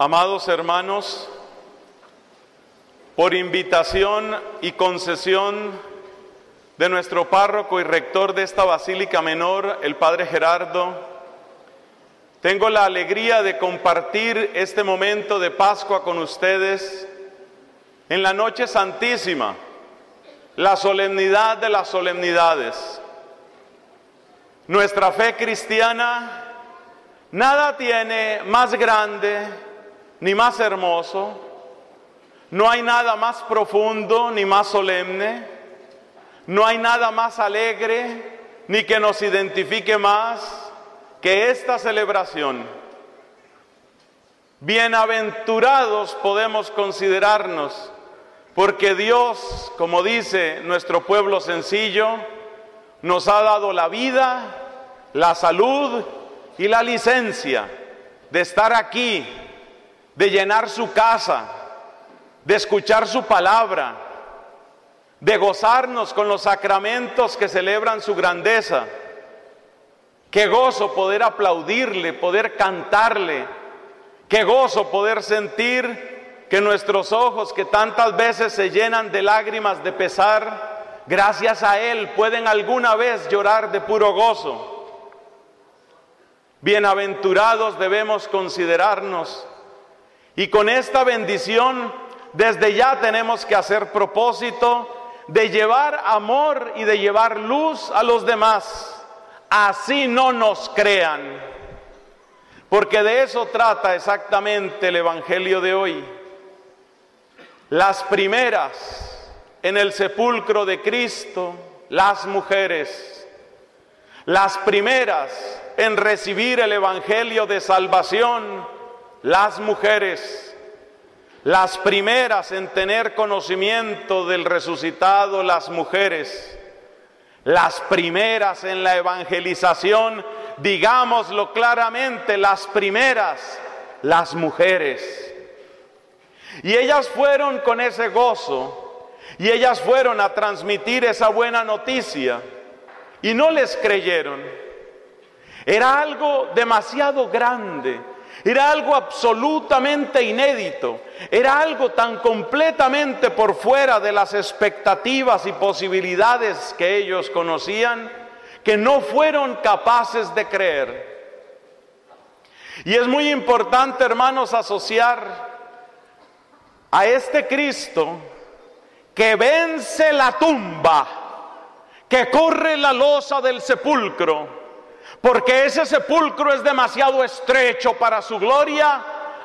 Amados hermanos, por invitación y concesión de nuestro párroco y rector de esta Basílica Menor, el Padre Gerardo, tengo la alegría de compartir este momento de Pascua con ustedes en la noche santísima, la solemnidad de las solemnidades. Nuestra fe cristiana nada tiene más grande ni más hermoso, no hay nada más profundo ni más solemne, no hay nada más alegre ni que nos identifique más que esta celebración. Bienaventurados podemos considerarnos, porque Dios, como dice nuestro pueblo sencillo, nos ha dado la vida, la salud y la licencia de estar aquí de llenar su casa, de escuchar su palabra, de gozarnos con los sacramentos que celebran su grandeza. Qué gozo poder aplaudirle, poder cantarle. Qué gozo poder sentir que nuestros ojos que tantas veces se llenan de lágrimas de pesar, gracias a Él pueden alguna vez llorar de puro gozo. Bienaventurados debemos considerarnos y con esta bendición, desde ya tenemos que hacer propósito de llevar amor y de llevar luz a los demás. Así no nos crean. Porque de eso trata exactamente el Evangelio de hoy. Las primeras en el sepulcro de Cristo, las mujeres. Las primeras en recibir el Evangelio de salvación, las mujeres, las primeras en tener conocimiento del resucitado, las mujeres, las primeras en la evangelización, digámoslo claramente, las primeras, las mujeres. Y ellas fueron con ese gozo y ellas fueron a transmitir esa buena noticia y no les creyeron. Era algo demasiado grande era algo absolutamente inédito. Era algo tan completamente por fuera de las expectativas y posibilidades que ellos conocían que no fueron capaces de creer. Y es muy importante, hermanos, asociar a este Cristo que vence la tumba, que corre la losa del sepulcro, porque ese sepulcro es demasiado estrecho para su gloria,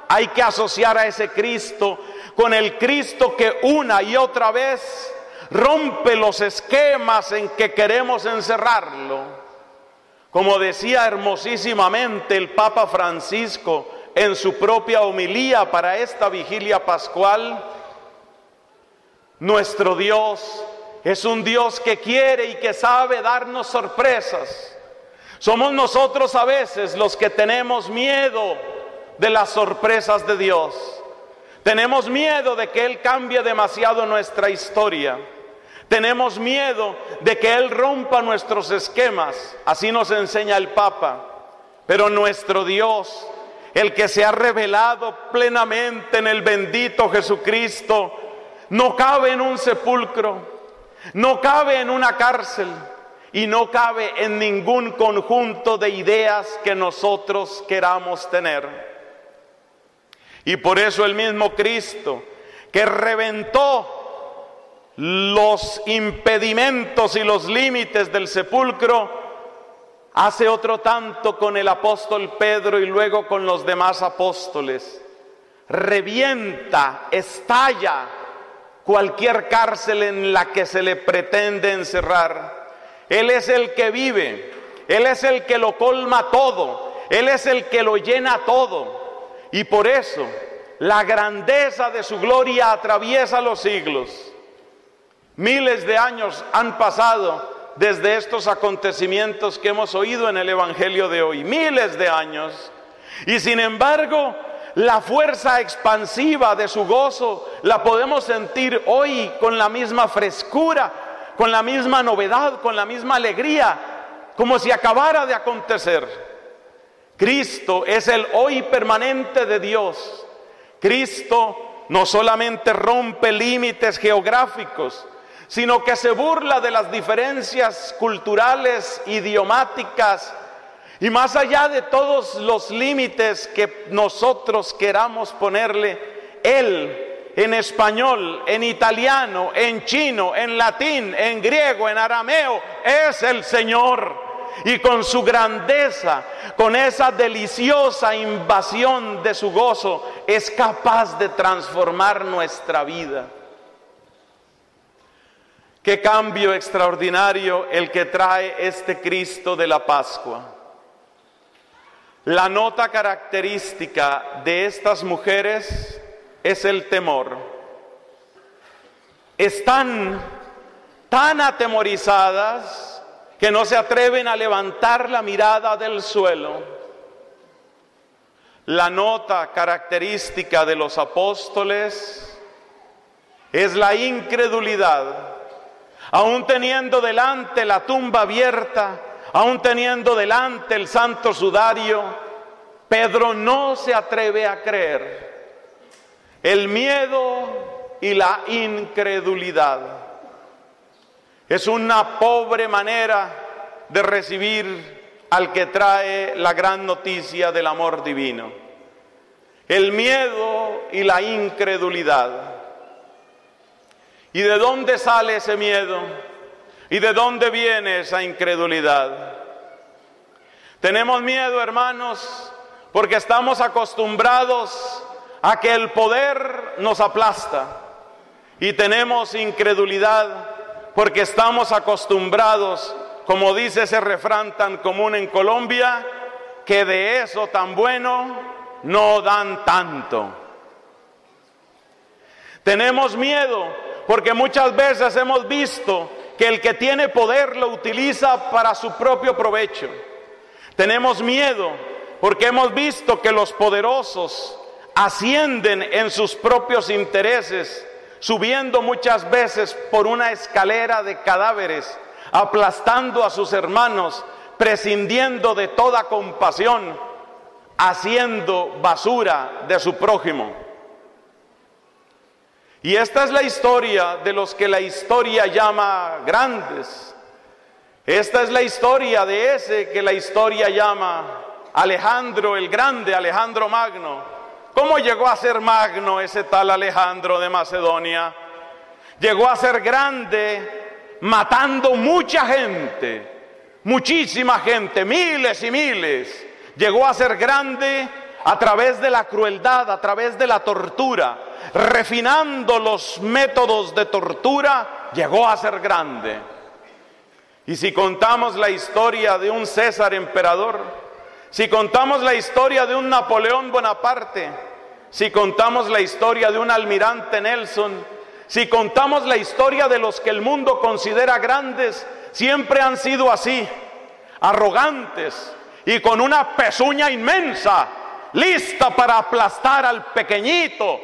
hay que asociar a ese Cristo con el Cristo que una y otra vez rompe los esquemas en que queremos encerrarlo. Como decía hermosísimamente el Papa Francisco en su propia homilía para esta vigilia pascual, nuestro Dios es un Dios que quiere y que sabe darnos sorpresas. Somos nosotros a veces los que tenemos miedo de las sorpresas de Dios. Tenemos miedo de que Él cambie demasiado nuestra historia. Tenemos miedo de que Él rompa nuestros esquemas. Así nos enseña el Papa. Pero nuestro Dios, el que se ha revelado plenamente en el bendito Jesucristo, no cabe en un sepulcro, no cabe en una cárcel y no cabe en ningún conjunto de ideas que nosotros queramos tener. Y por eso el mismo Cristo que reventó los impedimentos y los límites del sepulcro, hace otro tanto con el apóstol Pedro y luego con los demás apóstoles. Revienta, estalla cualquier cárcel en la que se le pretende encerrar él es el que vive, Él es el que lo colma todo, Él es el que lo llena todo. Y por eso la grandeza de su gloria atraviesa los siglos. Miles de años han pasado desde estos acontecimientos que hemos oído en el Evangelio de hoy, miles de años. Y sin embargo, la fuerza expansiva de su gozo la podemos sentir hoy con la misma frescura con la misma novedad, con la misma alegría, como si acabara de acontecer. Cristo es el hoy permanente de Dios, Cristo no solamente rompe límites geográficos, sino que se burla de las diferencias culturales, idiomáticas y más allá de todos los límites que nosotros queramos ponerle, Él en español, en italiano, en chino, en latín, en griego, en arameo, es el Señor. Y con su grandeza, con esa deliciosa invasión de su gozo, es capaz de transformar nuestra vida. Qué cambio extraordinario el que trae este Cristo de la Pascua. La nota característica de estas mujeres es el temor. Están tan atemorizadas que no se atreven a levantar la mirada del suelo. La nota característica de los apóstoles es la incredulidad aún teniendo delante la tumba abierta, aún teniendo delante el santo sudario, Pedro no se atreve a creer. El miedo y la incredulidad es una pobre manera de recibir al que trae la gran noticia del amor divino. El miedo y la incredulidad. ¿Y de dónde sale ese miedo? ¿Y de dónde viene esa incredulidad? Tenemos miedo, hermanos, porque estamos acostumbrados a que el poder nos aplasta. Y tenemos incredulidad porque estamos acostumbrados, como dice ese refrán tan común en Colombia, que de eso tan bueno no dan tanto. Tenemos miedo porque muchas veces hemos visto que el que tiene poder lo utiliza para su propio provecho. Tenemos miedo porque hemos visto que los poderosos ascienden en sus propios intereses, subiendo muchas veces por una escalera de cadáveres, aplastando a sus hermanos, prescindiendo de toda compasión, haciendo basura de su prójimo. Y esta es la historia de los que la historia llama grandes. Esta es la historia de ese que la historia llama Alejandro el Grande, Alejandro Magno. ¿Cómo llegó a ser magno ese tal Alejandro de Macedonia? Llegó a ser grande matando mucha gente, muchísima gente, miles y miles. Llegó a ser grande a través de la crueldad, a través de la tortura refinando los métodos de tortura, llegó a ser grande. Y si contamos la historia de un César emperador, si contamos la historia de un Napoleón Bonaparte, si contamos la historia de un almirante Nelson, si contamos la historia de los que el mundo considera grandes, siempre han sido así, arrogantes y con una pezuña inmensa, lista para aplastar al pequeñito,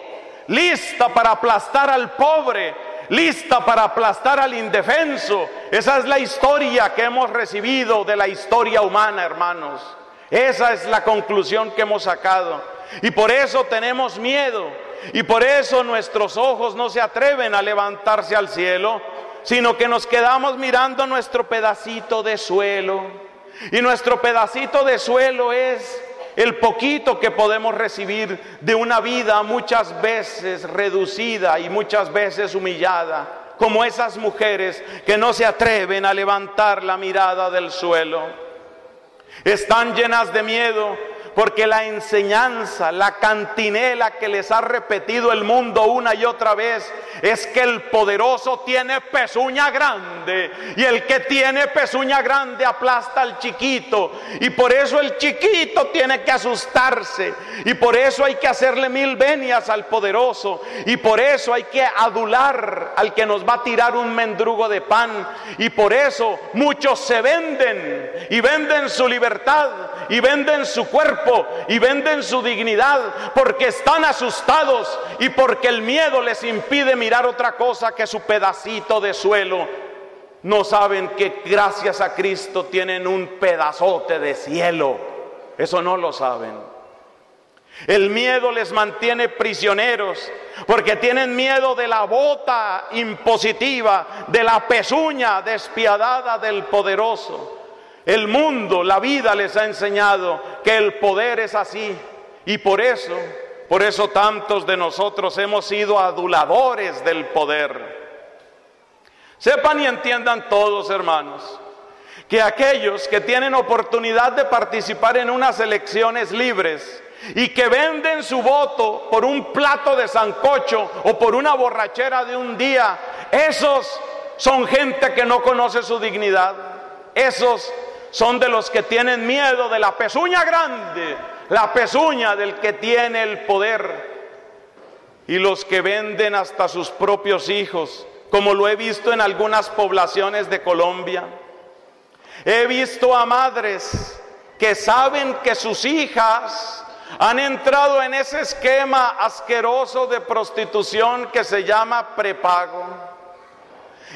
lista para aplastar al pobre, lista para aplastar al indefenso. Esa es la historia que hemos recibido de la historia humana, hermanos. Esa es la conclusión que hemos sacado. Y por eso tenemos miedo. Y por eso nuestros ojos no se atreven a levantarse al cielo, sino que nos quedamos mirando nuestro pedacito de suelo. Y nuestro pedacito de suelo es el poquito que podemos recibir de una vida muchas veces reducida y muchas veces humillada, como esas mujeres que no se atreven a levantar la mirada del suelo. Están llenas de miedo porque la enseñanza, la cantinela que les ha repetido el mundo una y otra vez es que el poderoso tiene pezuña grande y el que tiene pezuña grande aplasta al chiquito y por eso el chiquito tiene que asustarse y por eso hay que hacerle mil venias al poderoso y por eso hay que adular al que nos va a tirar un mendrugo de pan y por eso muchos se venden y venden su libertad y venden su cuerpo y venden su dignidad porque están asustados y porque el miedo les impide mirar otra cosa que su pedacito de suelo. No saben que gracias a Cristo tienen un pedazote de cielo. Eso no lo saben. El miedo les mantiene prisioneros porque tienen miedo de la bota impositiva, de la pezuña despiadada del poderoso. El mundo, la vida les ha enseñado que el poder es así y por eso, por eso tantos de nosotros hemos sido aduladores del poder. Sepan y entiendan todos, hermanos, que aquellos que tienen oportunidad de participar en unas elecciones libres, y que venden su voto por un plato de sancocho o por una borrachera de un día, esos son gente que no conoce su dignidad. Esos son de los que tienen miedo de la pezuña grande, la pezuña del que tiene el poder. Y los que venden hasta sus propios hijos, como lo he visto en algunas poblaciones de Colombia. He visto a madres que saben que sus hijas han entrado en ese esquema asqueroso de prostitución que se llama prepago.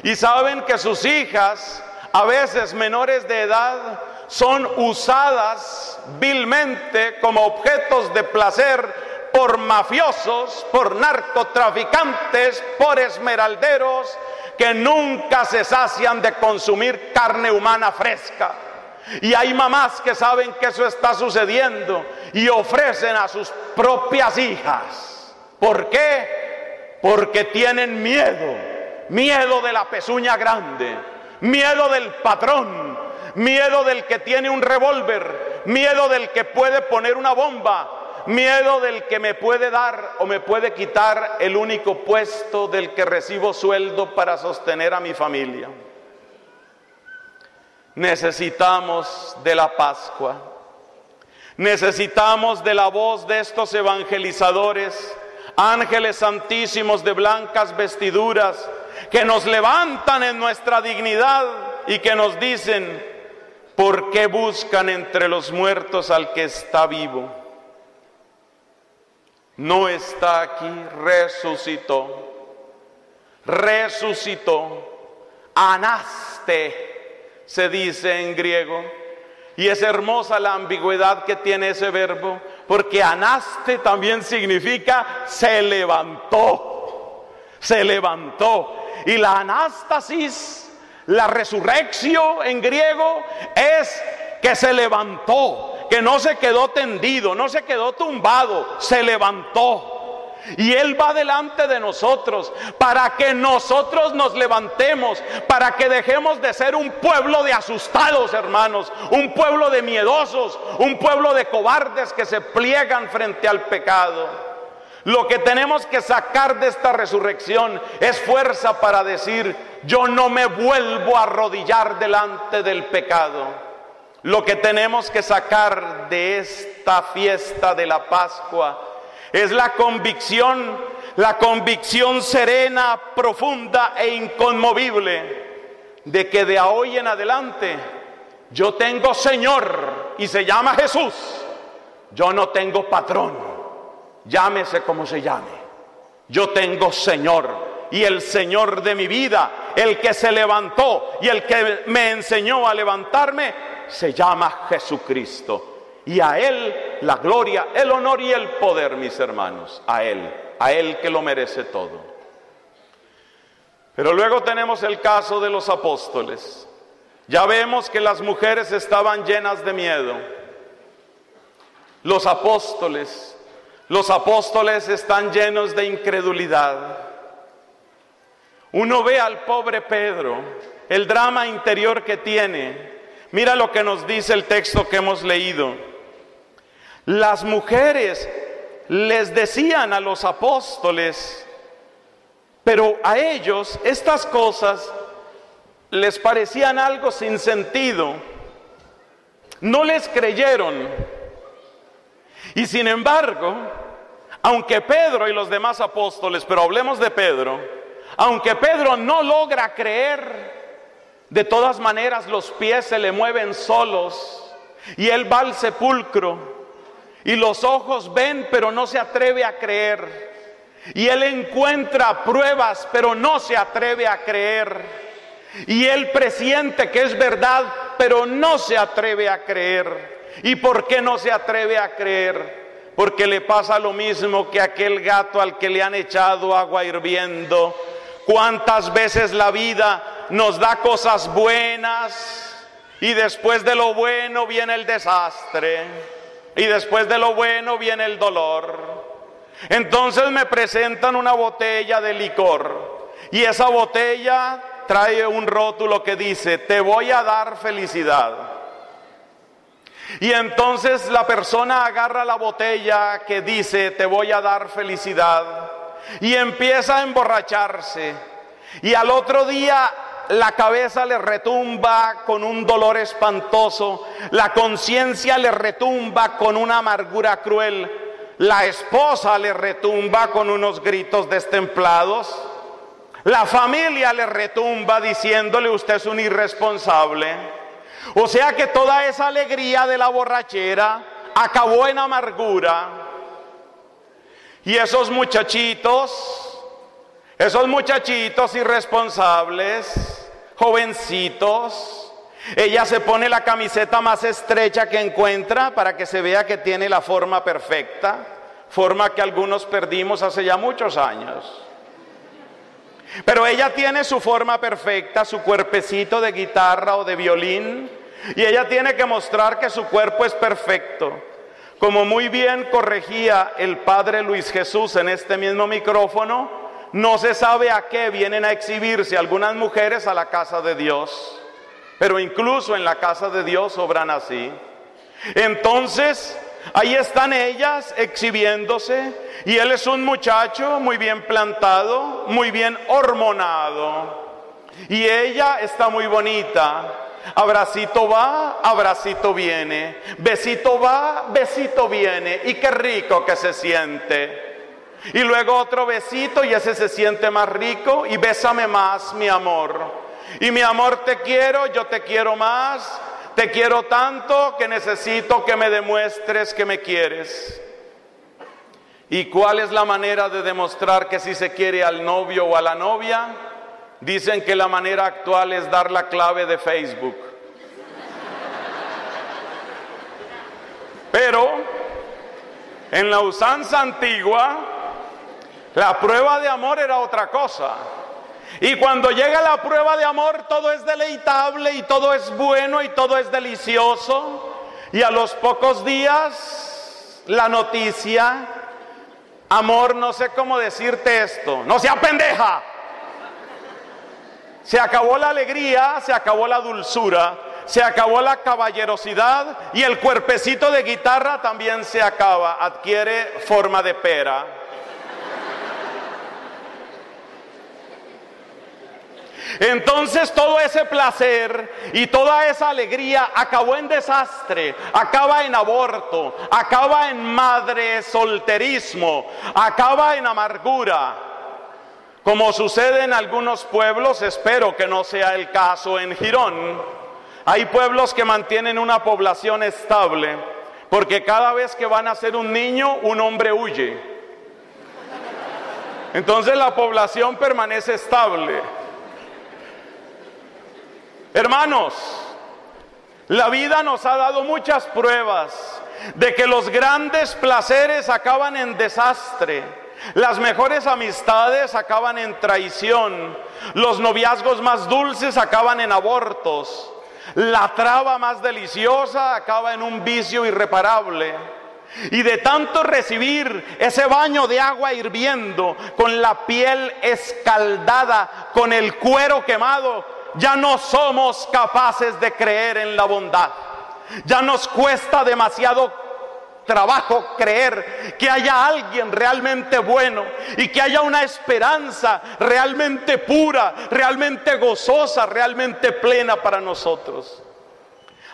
Y saben que sus hijas, a veces menores de edad, son usadas vilmente como objetos de placer por mafiosos, por narcotraficantes, por esmeralderos, que nunca se sacian de consumir carne humana fresca. Y hay mamás que saben que eso está sucediendo y ofrecen a sus propias hijas. ¿Por qué? Porque tienen miedo. Miedo de la pezuña grande. Miedo del patrón. Miedo del que tiene un revólver. Miedo del que puede poner una bomba. Miedo del que me puede dar o me puede quitar el único puesto del que recibo sueldo para sostener a mi familia. Necesitamos de la Pascua. Necesitamos de la voz de estos evangelizadores, ángeles santísimos de blancas vestiduras, que nos levantan en nuestra dignidad y que nos dicen, ¿por qué buscan entre los muertos al que está vivo? No está aquí, resucitó, resucitó, anaste se dice en griego. Y es hermosa la ambigüedad que tiene ese verbo, porque anaste también significa se levantó, se levantó. Y la anástasis, la resurrección en griego, es que se levantó, que no se quedó tendido, no se quedó tumbado, se levantó. Y Él va delante de nosotros para que nosotros nos levantemos, para que dejemos de ser un pueblo de asustados, hermanos, un pueblo de miedosos, un pueblo de cobardes que se pliegan frente al pecado. Lo que tenemos que sacar de esta resurrección es fuerza para decir, yo no me vuelvo a arrodillar delante del pecado. Lo que tenemos que sacar de esta fiesta de la Pascua es la convicción, la convicción serena, profunda e inconmovible de que de hoy en adelante yo tengo Señor y se llama Jesús. Yo no tengo patrón, llámese como se llame. Yo tengo Señor y el Señor de mi vida, el que se levantó y el que me enseñó a levantarme, se llama Jesucristo. Y a Él la gloria, el honor y el poder, mis hermanos. A Él, a Él que lo merece todo. Pero luego tenemos el caso de los apóstoles. Ya vemos que las mujeres estaban llenas de miedo. Los apóstoles, los apóstoles están llenos de incredulidad. Uno ve al pobre Pedro, el drama interior que tiene. Mira lo que nos dice el texto que hemos leído. Las mujeres les decían a los apóstoles, pero a ellos estas cosas les parecían algo sin sentido. No les creyeron. Y sin embargo, aunque Pedro y los demás apóstoles, pero hablemos de Pedro, aunque Pedro no logra creer, de todas maneras los pies se le mueven solos y él va al sepulcro y los ojos ven, pero no se atreve a creer. Y él encuentra pruebas, pero no se atreve a creer. Y él presiente que es verdad, pero no se atreve a creer. ¿Y por qué no se atreve a creer? porque le pasa lo mismo que aquel gato al que le han echado agua hirviendo. ¿Cuántas veces la vida nos da cosas buenas y después de lo bueno viene el desastre y después de lo bueno viene el dolor? Entonces me presentan una botella de licor y esa botella trae un rótulo que dice, te voy a dar felicidad. Y entonces la persona agarra la botella que dice, te voy a dar felicidad, y empieza a emborracharse. Y al otro día la cabeza le retumba con un dolor espantoso, la conciencia le retumba con una amargura cruel, la esposa le retumba con unos gritos destemplados, la familia le retumba diciéndole usted es un irresponsable. O sea que toda esa alegría de la borrachera acabó en amargura. Y esos muchachitos, esos muchachitos irresponsables, jovencitos, ella se pone la camiseta más estrecha que encuentra para que se vea que tiene la forma perfecta, forma que algunos perdimos hace ya muchos años. Pero ella tiene su forma perfecta, su cuerpecito de guitarra o de violín, y ella tiene que mostrar que su cuerpo es perfecto. Como muy bien corregía el padre Luis Jesús en este mismo micrófono, no se sabe a qué vienen a exhibirse algunas mujeres a la casa de Dios, pero incluso en la casa de Dios obran así. Entonces, ahí están ellas exhibiéndose y él es un muchacho muy bien plantado, muy bien hormonado. Y ella está muy bonita, Abracito va, abracito viene. Besito va, besito viene. Y qué rico que se siente. Y luego otro besito y ese se siente más rico. Y bésame más, mi amor. Y mi amor te quiero, yo te quiero más. Te quiero tanto que necesito que me demuestres que me quieres. ¿Y cuál es la manera de demostrar que si se quiere al novio o a la novia? Dicen que la manera actual es dar la clave de Facebook. Pero en la usanza antigua, la prueba de amor era otra cosa. Y cuando llega la prueba de amor, todo es deleitable y todo es bueno y todo es delicioso. Y a los pocos días, la noticia, amor, no sé cómo decirte esto, no sea pendeja. Se acabó la alegría, se acabó la dulzura, se acabó la caballerosidad y el cuerpecito de guitarra también se acaba, adquiere forma de pera. Entonces todo ese placer y toda esa alegría acabó en desastre, acaba en aborto, acaba en madre solterismo, acaba en amargura. Como sucede en algunos pueblos, espero que no sea el caso en Girón. Hay pueblos que mantienen una población estable, porque cada vez que van a ser un niño, un hombre huye. Entonces la población permanece estable. Hermanos, la vida nos ha dado muchas pruebas de que los grandes placeres acaban en desastre las mejores amistades acaban en traición. Los noviazgos más dulces acaban en abortos. La traba más deliciosa acaba en un vicio irreparable. Y de tanto recibir ese baño de agua hirviendo, con la piel escaldada, con el cuero quemado, ya no somos capaces de creer en la bondad. Ya nos cuesta demasiado trabajo creer que haya alguien realmente bueno y que haya una esperanza realmente pura, realmente gozosa, realmente plena para nosotros.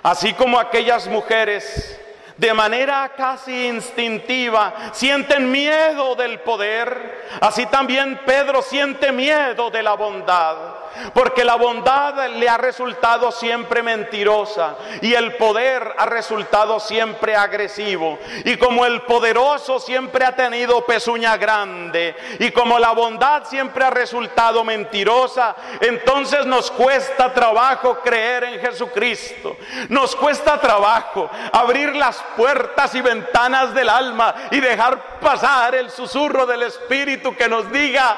Así como aquellas mujeres de manera casi instintiva sienten miedo del poder, así también Pedro siente miedo de la bondad. Porque la bondad le ha resultado siempre mentirosa y el poder ha resultado siempre agresivo. Y como el poderoso siempre ha tenido pezuña grande y como la bondad siempre ha resultado mentirosa, entonces nos cuesta trabajo creer en Jesucristo. Nos cuesta trabajo abrir las puertas y ventanas del alma y dejar pasar el susurro del Espíritu que nos diga,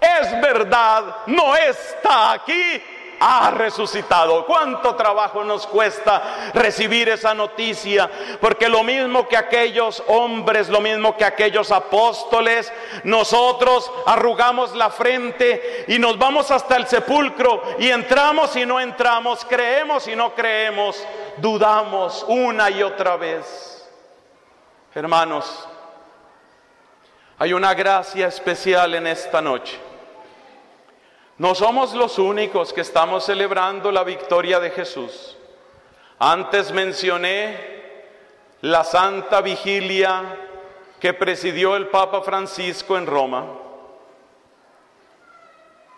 es verdad, no está aquí, ha resucitado. ¿Cuánto trabajo nos cuesta recibir esa noticia? Porque lo mismo que aquellos hombres, lo mismo que aquellos apóstoles, nosotros arrugamos la frente y nos vamos hasta el sepulcro y entramos y no entramos, creemos y no creemos, dudamos una y otra vez. Hermanos, hay una gracia especial en esta noche. No somos los únicos que estamos celebrando la victoria de Jesús. Antes mencioné la santa vigilia que presidió el Papa Francisco en Roma.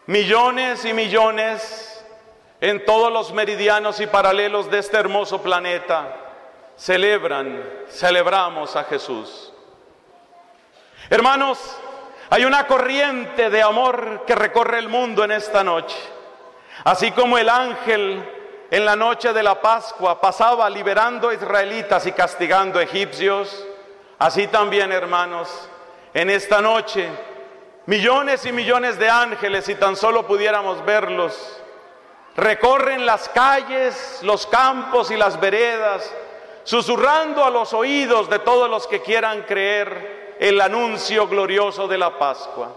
Millones y millones en todos los meridianos y paralelos de este hermoso planeta celebran, celebramos a Jesús. Hermanos, hay una corriente de amor que recorre el mundo en esta noche. Así como el ángel en la noche de la Pascua pasaba liberando a israelitas y castigando a egipcios, así también, hermanos, en esta noche, millones y millones de ángeles, si tan solo pudiéramos verlos, recorren las calles, los campos y las veredas, susurrando a los oídos de todos los que quieran creer el anuncio glorioso de la Pascua.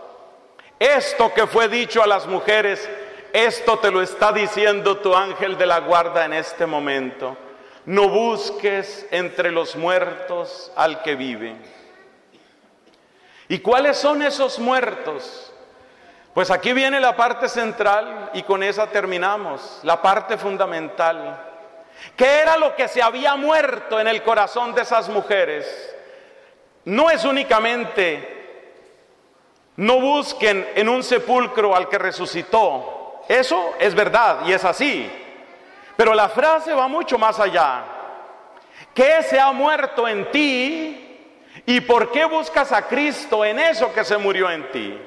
Esto que fue dicho a las mujeres, esto te lo está diciendo tu ángel de la guarda en este momento. No busques entre los muertos al que vive. ¿Y cuáles son esos muertos? Pues aquí viene la parte central y con esa terminamos, la parte fundamental. ¿Qué era lo que se había muerto en el corazón de esas mujeres? No es únicamente no busquen en un sepulcro al que resucitó. Eso es verdad y es así. Pero la frase va mucho más allá. ¿Qué se ha muerto en ti y por qué buscas a Cristo en eso que se murió en ti?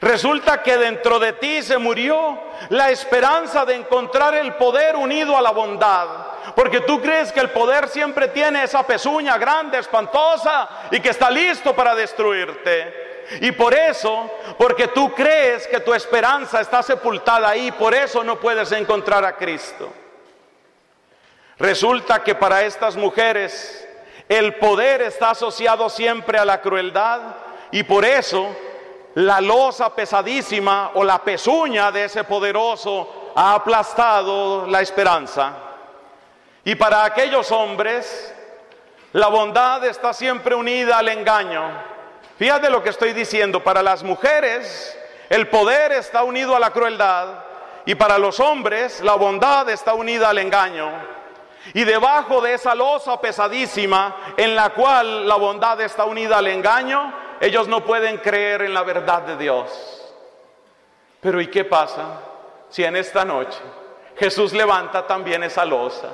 Resulta que dentro de ti se murió la esperanza de encontrar el poder unido a la bondad. Porque tú crees que el poder siempre tiene esa pezuña grande, espantosa y que está listo para destruirte. Y por eso, porque tú crees que tu esperanza está sepultada ahí, por eso no puedes encontrar a Cristo. Resulta que para estas mujeres el poder está asociado siempre a la crueldad y por eso la losa pesadísima o la pezuña de ese poderoso ha aplastado la esperanza. Y para aquellos hombres, la bondad está siempre unida al engaño. Fíjate lo que estoy diciendo, para las mujeres el poder está unido a la crueldad y para los hombres la bondad está unida al engaño. Y debajo de esa losa pesadísima en la cual la bondad está unida al engaño, ellos no pueden creer en la verdad de Dios. Pero ¿y qué pasa si en esta noche Jesús levanta también esa losa?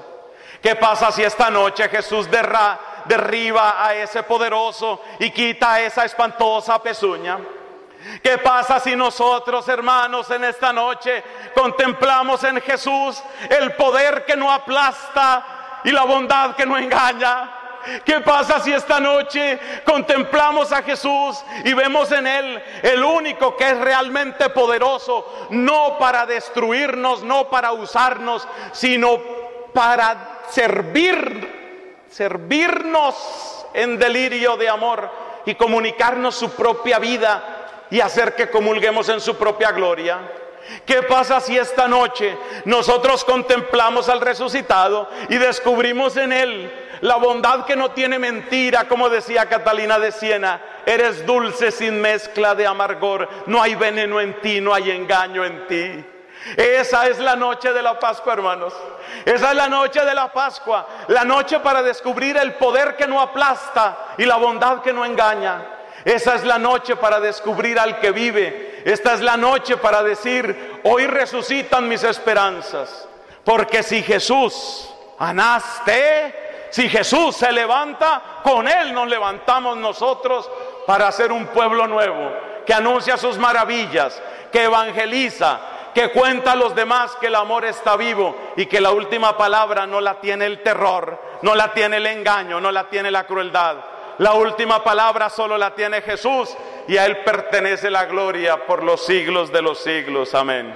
¿Qué pasa si esta noche Jesús derriba a ese poderoso y quita esa espantosa pezuña? ¿Qué pasa si nosotros, hermanos, en esta noche contemplamos en Jesús el poder que no aplasta y la bondad que no engaña? ¿Qué pasa si esta noche contemplamos a Jesús y vemos en Él el único que es realmente poderoso, no para destruirnos, no para usarnos, sino para servir, servirnos en delirio de amor y comunicarnos su propia vida y hacer que comulguemos en su propia gloria? ¿Qué pasa si esta noche nosotros contemplamos al resucitado y descubrimos en él la bondad que no tiene mentira, como decía Catalina de Siena? Eres dulce sin mezcla de amargor, no hay veneno en ti, no hay engaño en ti. Esa es la noche de la Pascua, hermanos. Esa es la noche de la Pascua, la noche para descubrir el poder que no aplasta y la bondad que no engaña. Esa es la noche para descubrir al que vive. Esta es la noche para decir, hoy resucitan mis esperanzas. Porque si Jesús anaste, si Jesús se levanta, con Él nos levantamos nosotros para ser un pueblo nuevo, que anuncia sus maravillas, que evangeliza, que cuenta a los demás que el amor está vivo y que la última palabra no la tiene el terror, no la tiene el engaño, no la tiene la crueldad. La última palabra solo la tiene Jesús y a Él pertenece la gloria por los siglos de los siglos. Amén.